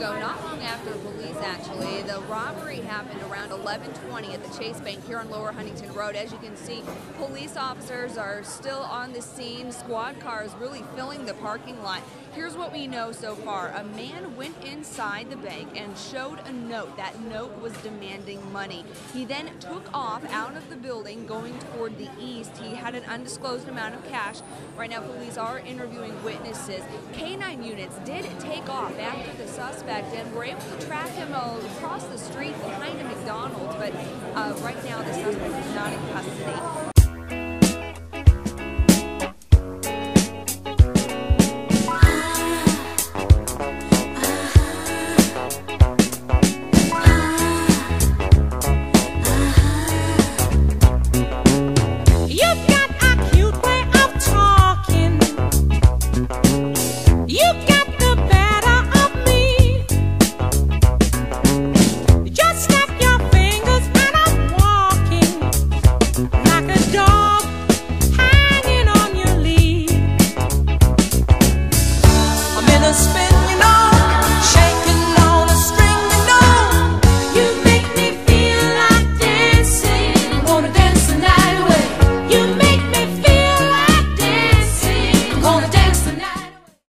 go not 1120 at the Chase Bank here on Lower Huntington Road. As you can see, police officers are still on the scene. Squad cars really filling the parking lot. Here's what we know so far. A man went inside the bank and showed a note. That note was demanding money. He then took off out of the building going toward the east. He had an undisclosed amount of cash. Right now, police are interviewing witnesses. Canine units did take off after the suspect and were able track him across the street behind a McDonald's. But uh, right now, the suspect is not in custody. spend